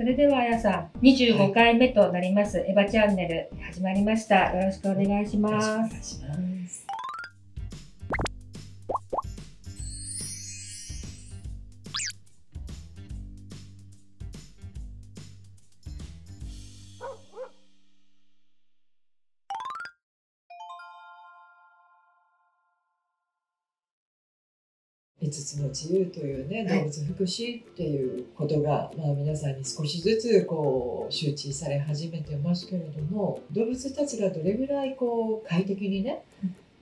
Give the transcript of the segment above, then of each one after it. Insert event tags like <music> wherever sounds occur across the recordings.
それでは、あやさん、25回目となります、エヴァチャンネル始まりました。よろしくお願いしまよろしくお願いす。します。5つの自由というね、はい。動物福祉っていうことが、まあ、皆さんに少しずつこう周知され始めてますけれども動物たちがどれぐらいこう快適にね、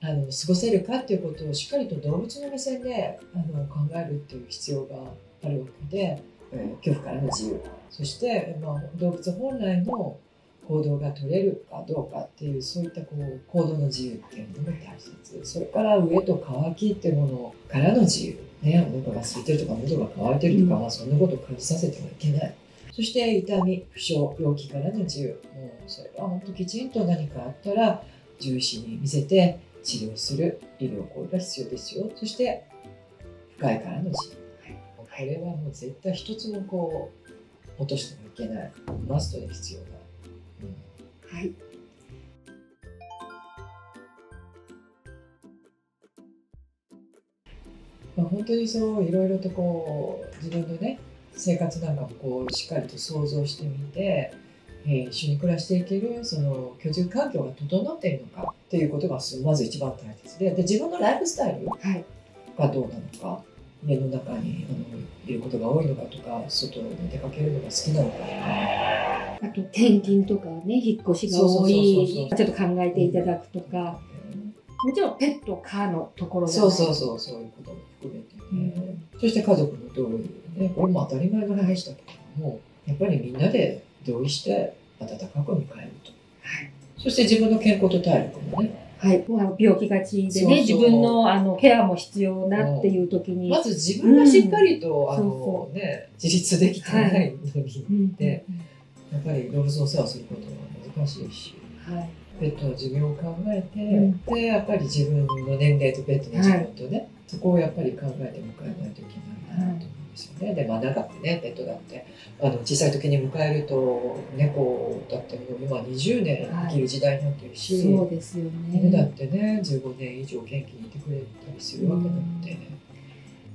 あの過ごせるかっていうことをしっかりと動物の目線であの考えるっていう必要があるわけで、えー恐怖からの自由。そして、まあ、動物本来の行動が取れるかどうかっていうそういったこう行動の自由っていうのも大切。それから飢えと渇きっていうものからの自由ね。お腹が空いてるとか喉が渇いてるとか、うん。まあ、そんなことを感じさせてはいけない。そして痛み負傷病気からの自由。もうそれは本当きちんと何かあったら獣医師に見せて治療する。医療行為が必要ですよ。そして不快からの自由。これはもう絶対一つもこう落としてはいけない。マストで必要な、うんはい。まあ、本当にそういろいろとこう自分のね生活なんかもこうしっかりと想像してみて、えー一緒に暮らしていけるその居住環境が整っているのかっていうことがまず一番大切でで自分のライフスタイルはい。がどうなのか家の中にあのいることが多いのかとか外に出かけるのが好きなのかとか。あと、転勤とかね、引っ越しが多い、ちょっと考えていただくとか、もちろんペット、カーのところがそうそうそうそういうことも含めてね、そして家族の同意ね。これも当たり前の話だけれどもやっぱりみんなで同意して温かく迎えると。はい。そして自分の健康と体力もねはい。まあ、病気がちでね、自分のあのケアも必要なっていう時に。まず自分がしっかりと、あのね自立できてないのに、やっぱり動物のお世話をすることは難しいし。はい。ペットの寿命を考えて、ん。でやっぱり自分の年齢とペットの寿命とね、そこをやっぱり考えて迎えないといけないなとですよね。でまあ長くねペットだってあの小さい時に迎えると猫だってもう今20年生きる時代になってるし、そうですよ犬だっね。てね15年以上元気にいてくれたりするわけなので、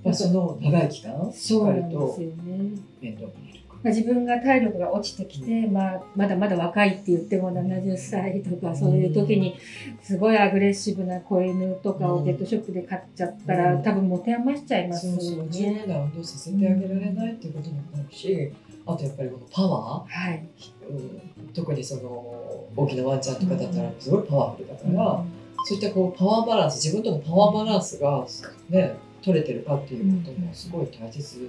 まあ、その長い期間しそうっかりと。面倒見る。まあ、自分が体力が落ちてきて、まあ、まだまだ若いって言っても70歳とかそういう時にすごいアグレッシブな子犬とかをペットショップで買っちゃったら、うん多分持て余しちゃいますそうそうよ十分ね。な運動させてあげられないっていうこともあるしあとやっぱりこのパワーはい。うん特にその大きなワンちゃんとかだったらすごいパワフルだから、そういったこうパワーバランス自分とのパワーバランスが、ね、取れてるかっていうこともすごい大切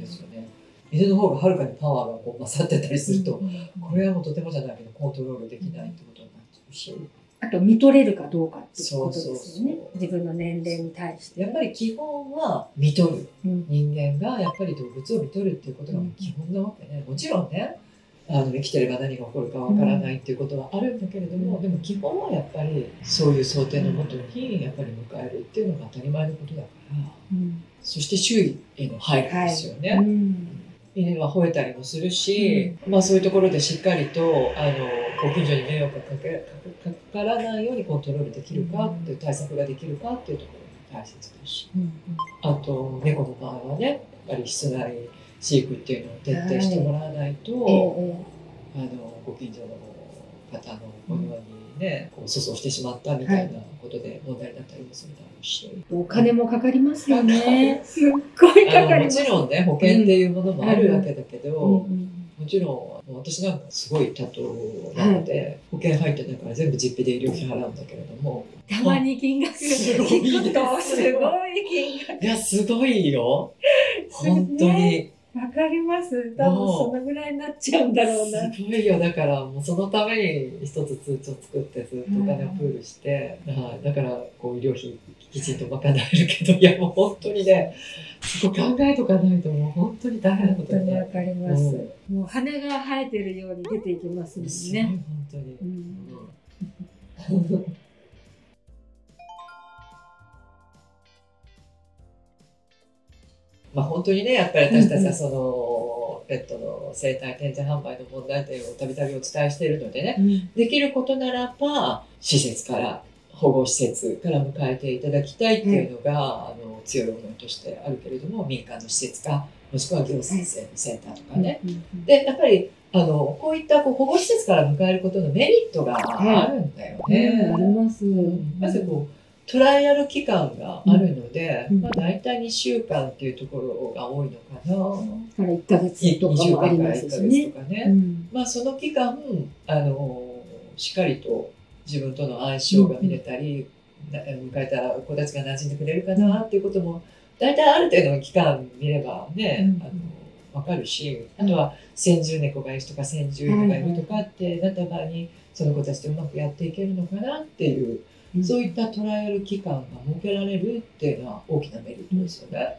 ですよね。犬の方がはるかにパワーがこう勝ってたりすると、これはもうとてもじゃないけどコントロールできないってことになっちゃうしあと見とれるかどうかっていうことですよね。自分の年齢に対して。やっぱり基本は見とる。うん。人間がやっぱり動物を見とるっていうことが基本なわけね。もちろんねあの生きてれば何が起こるかわからないっていうことはあるんだけれども、うん。でも基本はやっぱりそういう想定のもとにやっぱり迎えるっていうのが当たり前のことだから。うん。そして周囲への配慮ですよね、うん犬は吠えたりもするし、まあそういうところでしっかりとあのご近所に迷惑がかけかかからないようにコントロールできるかっていう対策ができるかっていうところが大切だし。うんあと猫の場合はねやっぱり室内飼育っていうのを徹底してもらわないと、えあのご近所の方のお庭にね、こう粗相してしまったみたいなことで問題になったりもするだろうし。えお金もかかりますよね。すっごいかかります。ちろんね保険っていうものもあるわけだけど、うんうんもちろん私なんかすごい多頭なので、保険入ってないから全部実費で医療費払うんだけれどもたまに金額が <laughs> すごい聞くとすごい金額。いやすごいよ本当にわかります。多分そのぐらいになっちゃうんだろうな。すごいよだからもうそのために一つ通帳作ってずっとお金をプールして、はいだからこう医療費きちんと賄えるけどいやもう本当にねそこ考えとかないともう本当に大変なことになる。本当にわかります。もう羽が生えてるように出ていきますもんね。本当に。うんうんまあ本当にねやっぱり私たちはそののペットの生態展示販売の問題点をたびたびお伝えしているのでね、うん。できることならば、施設から、保護施設から迎えていただきたいっていうのが、あの強い思いとしてあるけれども、民間の施設か、もしくは行政のセンターとかね。うんで、やっぱり、あの、こういったこう保護施設から迎えることのメリットがあるんだよね。ね。あります。まずこう、トライアル期間があるので、うんまあ大体2週間っていうところが多いのかな。から1ヶ月と2週かもあり間から1ますしね。とかね。うんまあその期間、あの、しっかりと自分との相性が見れたり、な迎えた子たちが馴染んでくれるかなっていうことも、大体ある程度の期間見ればね、うんあの、わかるし、あとは先住猫がいるとか先住犬がいるとかってなった場合に、その子たちとうまくやっていけるのかなっていう、そういったトライアル期間が設けられるっていうのは大きなメリットですよね。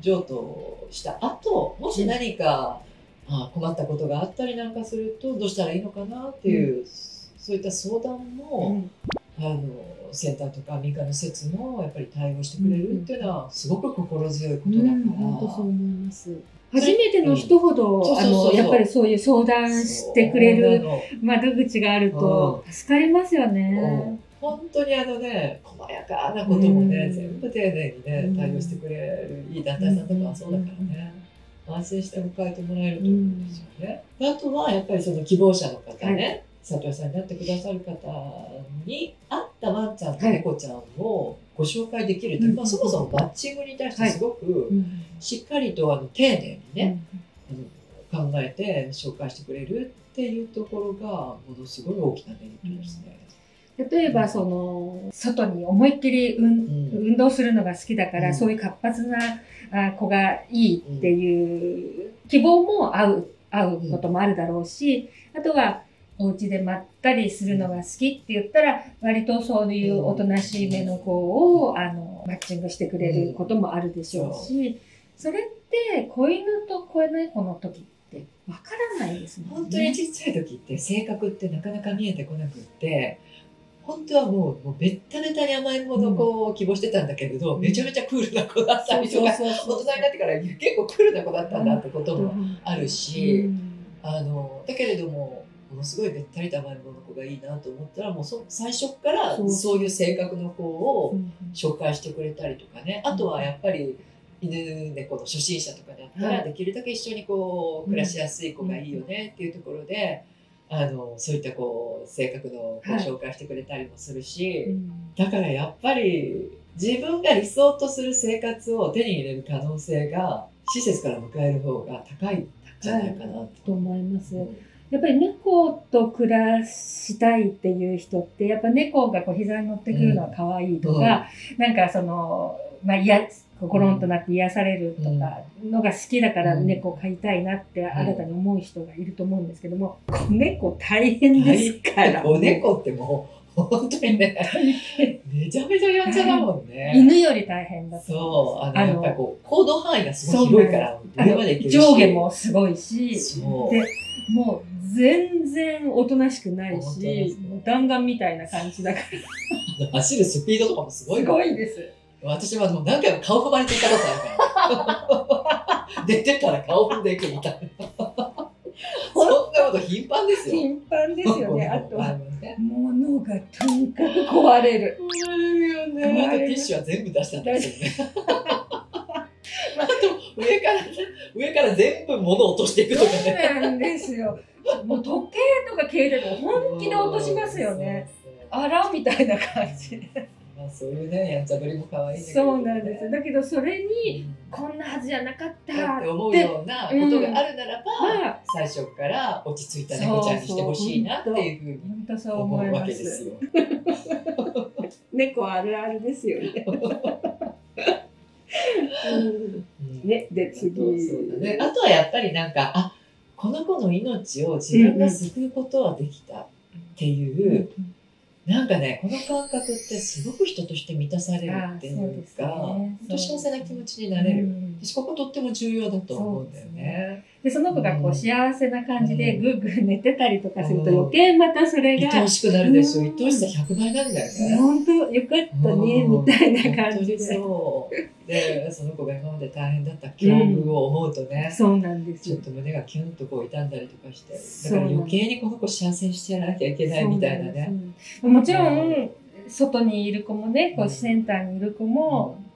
譲渡した後、もし何か、あ困ったことがあったりなんかすると、どうしたらいいのかなっていう、そういった相談うも、ん。あの、センターとか民間の施設もやっぱり対応してくれるっていうのは、すごく心強いことだから。そう思います。初めての人ほど、あの、やっぱりそういう相談してくれる窓口があると助かりますよね。本当にあのね、細やかなこともね、うん全部丁寧にねうん、対応してくれるいい団体さんとかはそうだからね、安心して迎えてもらえると思うんですよね。あとはやっぱりその希望者の方ね、里親さんになってくださる方に合ったワンちゃんと猫ちゃんをご紹介できるという、うん。まあ、そもそもマッチングに対してすごくうんしっかりとあの丁寧にね、考えて紹介してくれるっていうところがものすごい大きなメリットですね。例えば、その、外に思いっきり運うん。運動するのが好きだから、うん。そういう活発なあ子がいいっていう希望も合う、合うこともあるだろうし、あとは、お家でまったりするのが好きって言ったら、割とそういうおとなしい目の子を、あの、マッチングしてくれることもあるでしょうし、それって、子犬と子猫の時ってわからないですもんね。本当にちっちゃい時って性格ってなかなか見えてこなくって本当はもうもうべったべたに甘いものをこう希望してたんだけれど、うん。めちゃめちゃクールな子だったりとか。大人になってから結構クールな子だったんだってこともあるし、うん。あのだけれどもものすごいべったりと甘いものの子がいいなと思ったらもうそ最初からそういう性格の子をうん紹介してくれたりとかね。あとはやっぱり犬猫の初心者とかだったら、はいできるだけ一緒にこう暮らしやすい子がいいよねっていうところで、あのそういったこう性格の子をはい紹介してくれたりもするし、うんだからやっぱり自分が理想とする生活を手に入れる可能性が施設から迎える方が高いんじゃないかなと。と思います。うんやっぱり猫と暮らしたいっていう人って、やっぱ猫がこう膝に乗ってくるのは可愛いとか、なんかその、まあ、いや、心となって癒されるとかのが好きだからうん猫を飼いたいなって新たに思う人がいると思うんですけども、子猫大変ですから。お猫ってもう本当にね、めちゃめちゃやんちゃだもんね。犬より大変だとそう。あの、やっぱりこう、行動範囲がすごい広いから、あ上まで行けるし。上下もすごいし、で、もう全然おとなしくないしす、ね弾丸みたいな感じだから。<laughs> 走るスピードとかもすごいすごいです。私はもう何回も顔踏まれていたことあるから。<laughs> 出てたら顔踏んでいくみたいな。<laughs> そんなこと頻繁ですよ。頻繁ですよね。あとは、ね。<laughs> 物がとにかく壊れる。壊れるよね。あとティッシュは全部出したんですよね。<laughs> あと上から、上から全部物を落としていくとかそうね。なんですよ。もう時計とか携帯とか本気で落としますよね。あらみたいな感じで。まあそういうね、やんちゃぶりも可愛いんだけどそうなんです。だけどそれに、うんこんなはずじゃなかったって思うようなことがあるならば、まあ、最初から落ち着いた猫ちゃんにしてほしいなっていうふうに思うま。けですすよ。<laughs> 猫あるあるですよね。うんね、で次。そうだね。あとはやっぱりなんか、あ、この子の命を自分が救うことはできたっていう、なんかね、この感覚ってすごく人として満たされるっていうか、ね本当幸せな気持ちになれる。うん私こことっても重要だと思うんだよね。で、その子がこう幸せな感じでうんぐーぐー寝てたりとかするとうん余計またそれが、愛おしくなるでしょ。うん愛おしさ100倍なんだよね。本当よかったね、うんみたいな感じで。そう。で、その子が今まで大変だった境遇を思うとね、そうなんですよちょっ。と胸がキュンとこう痛んだりとかして、だから余計にこの子幸せにしてやらなきゃいけないみたいなね。もちろん、外にいる子もね、こうセンターにいる子も、う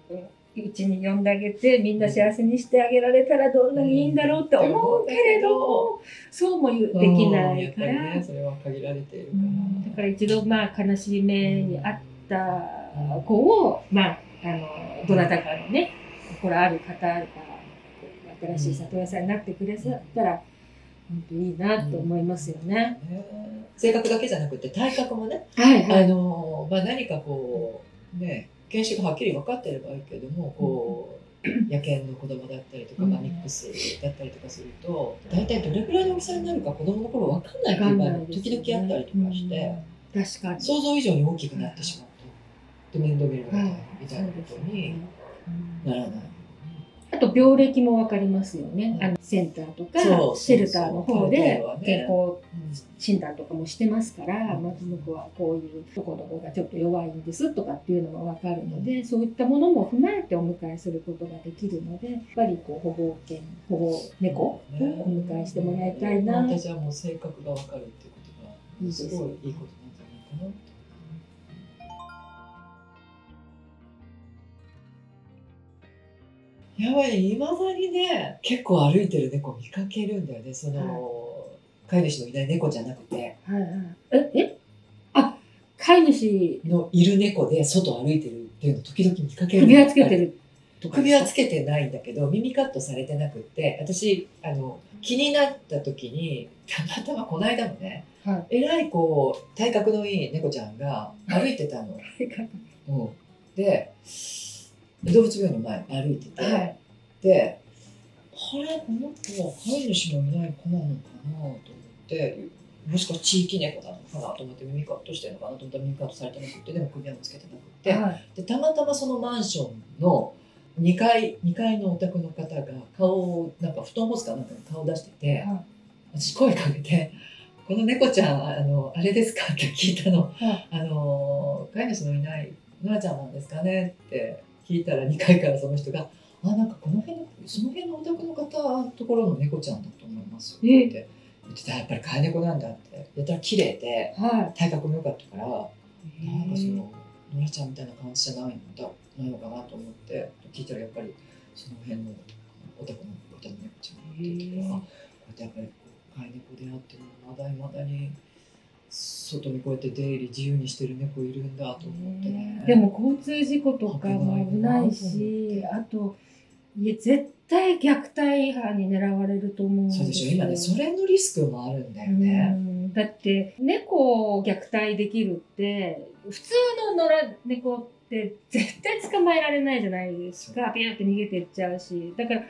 ちに呼んであげて、みんな幸せにしてあげられたらどんなにいいんだろうって思うけれども、そうもできないから、うんやっぱりね、それは限られているから。うん。だから一度、まあ、悲しい目にあった子を、まあ、あの、どなたかのね、心ある方が、新しい里親さんになってくれたら、本当いいなと思いますよね。ね。性格だけじゃなくて体格もね、はい。あのまあ、何かこうね犬種がはっきり分かってればいいけどもこう野犬の子供だったりとか、まあ、うん。ミックスだったりとかすると大体どれぐらいの大きさになるか子供の頃分かんないっていう場合も時々あったりとかして、うん。確かに。想像以上に大きくなってしまうとで面倒見るのが大変みたいなことにうん。ならない。あと病歴もわかりますよね。うん。あのセンターとかシェルターの方で健康うん。診断とかもしてますから、うん。まず僕はこういうとこどこがちょっと弱いんですとかっていうのもわかるので、そういったものも踏まえてお迎えすることができるので、やっぱりこう保護犬、保護猫をお迎えしてもらいたいな。私はもう性格が分かるっていうことがすすごいいいことなんじゃないかなっやばい、いまだにね、結構歩いてる猫見かけるんだよね。その、飼い主のいない猫じゃなくて、はいはい。え、え？あ、飼い主、のいる猫で外歩いてるっていうのを時々見かける。首輪つけてるとか。首輪つけてないんだけど、耳カットされてなくって、私、あの、気になった時に、たまたまこの間もね、はえらいこう、体格のいい猫ちゃんが歩いてたの。<laughs> い。うん、で、動物病院の前歩いてて、はい。で、あれ、この子は飼い主のいない子なのかなと思って、もしかして地域猫なのかなと思って耳カットしてるのかなと思ったら耳カットされてなくて、でも首輪もつけてなくって、はい。でたまたまそのマンションの2階 ,2 階のお宅の方が顔をなんか布団干すかなんかに顔出してて、は私声かけて「この猫ちゃんあのあれですか?」って聞いたのはい「あの飼い主のいないノラちゃんなんですかね?」って聞いたら2階からその人が「あなんかこの辺のその辺のお宅の方のところの猫ちゃんだと思います」って言って言ってたやっぱり飼い猫なんだってやったら綺麗では体格も良かったから。い。なんかその、ノラちゃんみたいな感じじゃないんだ、ないのかなと思って、聞いたらやっぱり、その辺のお宅の方の猫ちゃんって言ってて、あ、こうやってやっぱり、飼い猫であっても、まだいまだに、外にこうやって出入り自由にしてる猫いるんだと思ってね。でも交通事故とかも危ないし、あと、いや、絶対虐待犯に狙われると思う。そうでしょ、今ね、それのリスクもあるんだようね。んだって、猫を虐待できるって、普通の野良猫って絶対捕まえられないじゃないですか。ピューって逃げてっちゃうし。だから、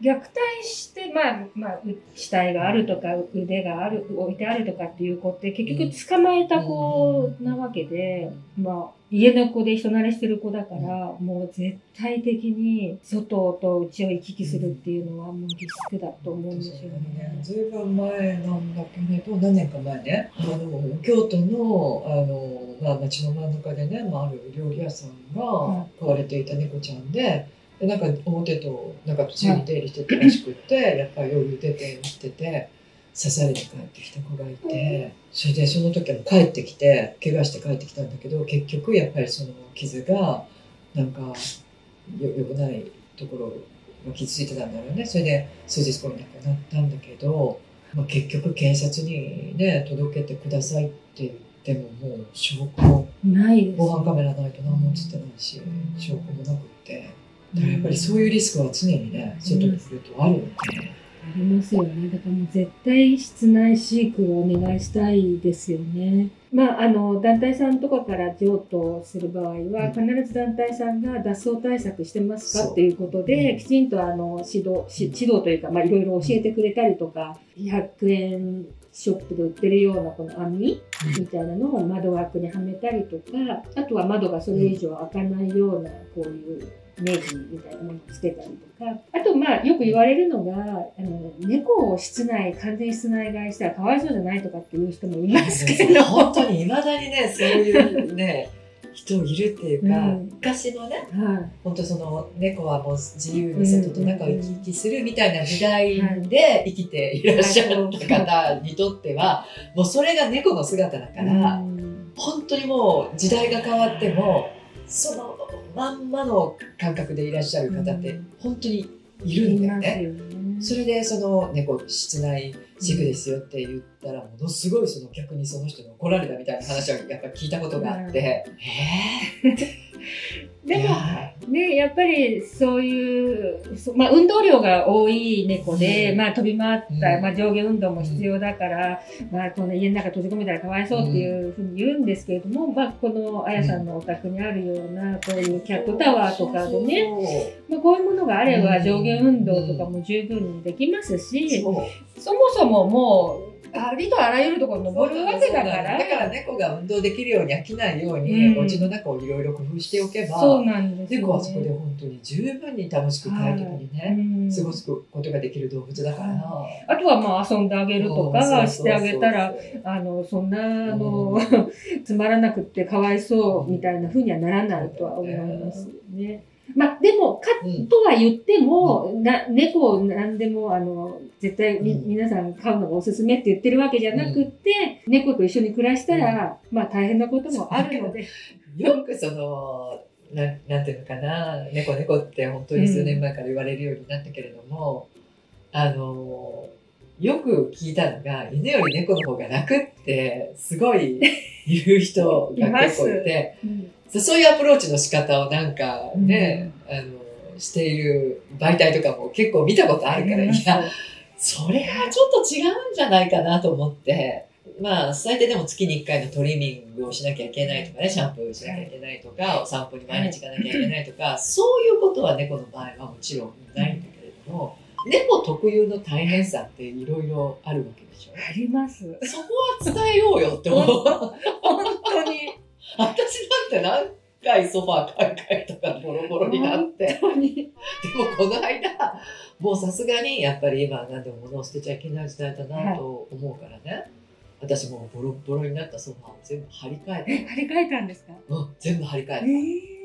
虐待して、まあ、まあ、う死体があるとか、腕がある、置いてあるとかっていう子って、結局捕まえた子なわけで、まあ、家の子で人慣れしてる子だから、もう絶対的に外と内を行き来するっていうのはもうリスクだと思うんですよね。ずいぶん前なんだけれど何年か前ね。あの京都のあの、まあ、町の真ん中でね、まあ、ある料理屋さんが飼われていた猫ちゃんででなんか表と中と中に出入りしてたらしくって、やっぱり夜出て行ってて刺されて帰ってきた子がいてそれでその時は帰ってきて怪我して帰ってきたんだけど結局やっぱりその傷がなんかよよくないところが傷ついてたんだろうねそれで数日後に亡くなったんだけど、まあ、結局警察にね届けてくださいって言ってももう証拠もないです。防犯カメラないと何も映ってないし証拠もなくってだからやっぱりそういうリスクは常にね外に来るとあるよね。ありますよね。だからもう絶対室内飼育をお願いしたいですよね。まあ、あの、団体さんとかから譲渡する場合は、必ず団体さんが脱走対策してますかっていうことで、うんきちんとあの、指導、し指導というか、まあ、いろいろ教えてくれたりとか、100円ショップで売ってるようなこの網みたいなのを窓枠にはめたりとか、あとは窓がそれ以上開かないような、こういうネジみたいなものをつけたりとか、あとまあよく言われるのが、あの、猫を室内、完全室内飼いしたらかわいそうじゃないとかっていう人もいますけど。本当に未だにねそういうね人いるっていうか、うん。昔のねはい。本当その猫はもう自由に外と中を行き来するみたいな時代で生きていらっしゃった方にとってはもうそれが猫の姿だから、うん。本当にもう時代が変わってもそのまんまの感覚でいらっしゃる方ってうん。本当にいるんだよね。いますよねそれでその猫室内飼育ですよって言ったらものすごいその逆にその人に怒られたみたいな話はやっぱ聞いたことがあって、えでもーいやね、やっぱりそういう、そまあ、運動量が多い猫で、うん。まあ、飛び回った、うん。まあ、上下運動も必要だから、まあ、この家の中閉じ込めたらかわいそうっていうふうに言うんですけれども、まあ、このあやさんのお宅にあるような、こういうキャットタワーとかでね、ねまあ、こういうものがあればうん。上下運動とかも十分にできますし、そもそももう、ありとあらゆるところ登るわけだから、だから猫が運動できるように飽きないように、うん。お家の中をいろいろ工夫しておけばそうなんですよ、ね。猫はそこで本当に十分に楽しく快適にね、うん。過ごすことができる動物だから、あとはまあ遊んであげるとかしてあげたら、あの、そんな、あの、<laughs> つまらなくってかわいそうみたいな風にはならないとは思いますね。まあ、でも、かうんとは言っても、な猫を何でも、あの、絶対にうん。皆さん飼うのがおすすめって言ってるわけじゃなくって、猫と一緒に暮らしたら、まあ大変なこともあるので、よくそのなんなんていうのかな猫猫って本当に数年前から言われるようになったけれども、あのよく聞いたのが犬より猫の方が楽ってすごい言う人が結構いて <laughs> そうそういうアプローチの仕方をなんかね、あのしている媒体とかも結構見たことあるから、いやそれはちょっと違うんじゃないかなと思って。まあ、最低でも月に1回のトリミングをしなきゃいけないとかね、シャンプーしなきゃいけないとか、お散歩に毎日行かなきゃいけないとか、そういうことは猫の場合はもちろんないんだけれども、猫特有の大変さっていろいろあるわけでしょ？あります。そこは伝えようよって思う。本当に。私だって何回ソファー買い替えとかボロボロになって。でもこの間、もうさすがにやっぱり今何でも物を捨てちゃいけない時代だなと思うからね。私もうボロボロになったソファーを全部張り替ええ、張り替えたんですか？た。うん、全部張り替えた。えー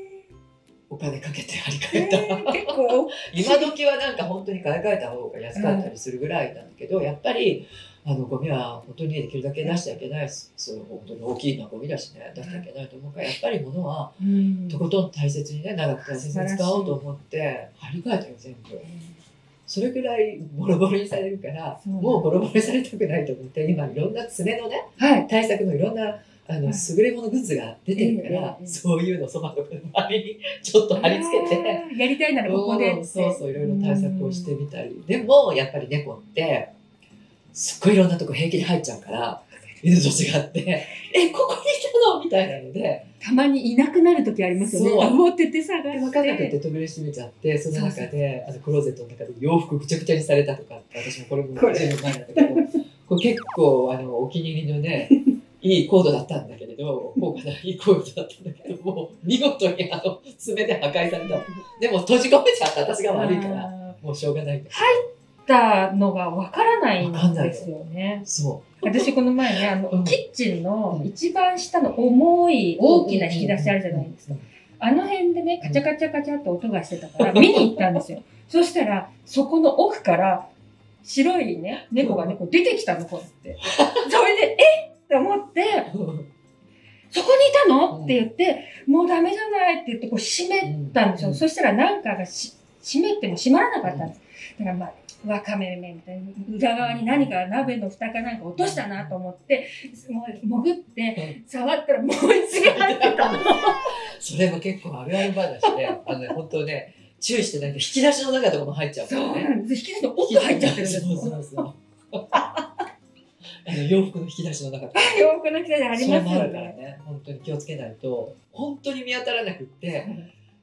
お金かけて張りえ替えた。ー結構 <laughs> 今時はなんか本当に買い替えた方が安かったりするぐらいなんだけど、やっぱりあのゴミは本当にできるだけ出しちゃいけないそう本当に大きいのはゴミだしね出しちゃいけないと思うからやっぱり物はうん。とことん大切にね長く大切に使おうと思って張り替えたよ全部。それぐらいボロボロにされるからもうボロボロにされたくないと思って今いろんな爪のねはい。対策のいろんなあのはい。優れものグッズが出てるから、そういうのそばの周りにちょっと貼り付けて。やりたいならここでそうそういろいろ対策をしてみたり。でもやっぱり猫ってすっごいいろんなとこ平気に入っちゃうから犬と違って「えここにいたの?」みたいなのでたまにいなくなる時ありますよね。そう。あ持ってって探して。分かんなくて扉閉めちゃってその中であのクローゼットの中で洋服ぐちゃぐちゃにされたとかって私もこれもこれ随分前なんだけど <laughs> これ結構あのお気に入りのねいいコードだったんだけれど高価ないいコードだったんだけどもう見事にあの爪で破壊された。でも閉じ込めちゃった。私が悪いからもうしょうがないんだけどたのがわからないんですよね。そう私この前ね、あの、うんキッチンのうん一番下の重い大きな引き出しあるじゃないですかうん。あの辺でね、カチャカチャカチャって音がしてたから、<laughs> 見に行ったんですよ。そしたら、そこの奥から、白いね、猫がね、こう出てきたの、こうやって。それで、<laughs> えっ？って思って、そこにいたの？って言って、もうダメじゃないって言って、こう閉めたんですよ。そしたらなんかがし閉めても閉まらなかったんです。だからまあ、わかめみたいに裏側に何か鍋の蓋かなんか落としたなと思って、もう潜って触ったらもう一度入ってたの。それも結構あるある話で、あのね、本当ね、注意してなんか引き出しの中とかも入っちゃうからね。なんです。引き出しの奥入っちゃってるんですそうそうそう。あの洋服の引き出しの中とか。<laughs> 洋服の引き出しありますよそれもあるからね。ね、本当に気をつけないと、本当に見当たらなくって、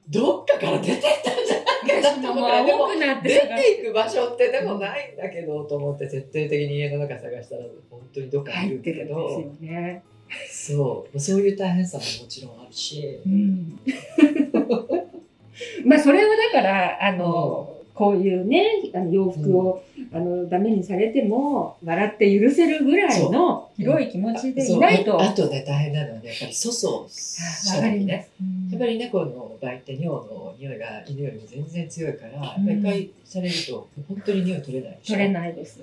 どっかから出てったんじゃないかなと思うから、でも多くなって出探ていく場所ってでもないんだけど、と思って徹底的に家の中探したら、本当にどっかにい入るんだけってるんですど、よね。そう、そういう大変さももちろんあるし、うん。まあそれはだから、あの、こういうね、あの洋服を、あの、ダメにされても、笑って許せるぐらいの広い気持ちでいないと。あとね、大変なのはね、やっぱり粗相した時ね。す。やっぱり猫の場合って尿の匂いが犬よりも全然強いから、やっぱり一回されると本当に匂い取れない取れないです。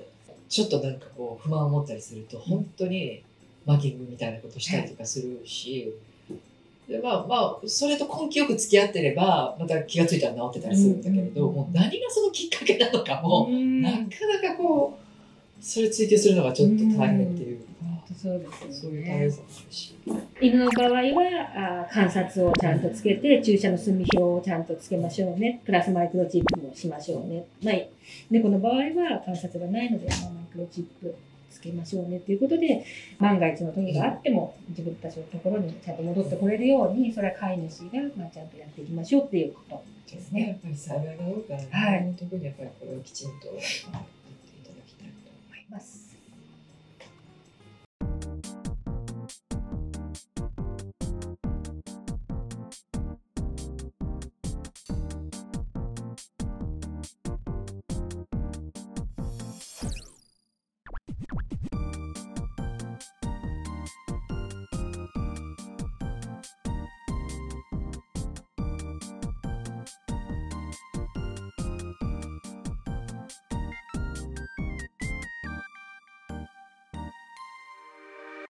ちょっとなんかこう不満を持ったりすると本当にマーキングみたいなことしたりとかするし、でまあまあそれと根気よく付き合ってればまた気がついたら治ってたりするんだけれど、うん。もう何がそのきっかけなのかも、うん。なかなかこうそれ追求するのがちょっと大変っていう。か、そうですそう。いう大変さもあるし。犬の場合はあ観察をちゃんとつけて、注射の済み表をちゃんとつけましょうね。プラスマイクロチップもしましょうね。まあ、猫の場合は観察がないので、まあ、マイクロチップつけましょうねということで、万が一の時があっても、自分たちのところにちゃんと戻ってこれるように、それは飼い主が、まあ、ちゃんとやっていきましょうっていうことですね。やっぱり幸いが多いからね、はい特にやっぱりこれをきちんと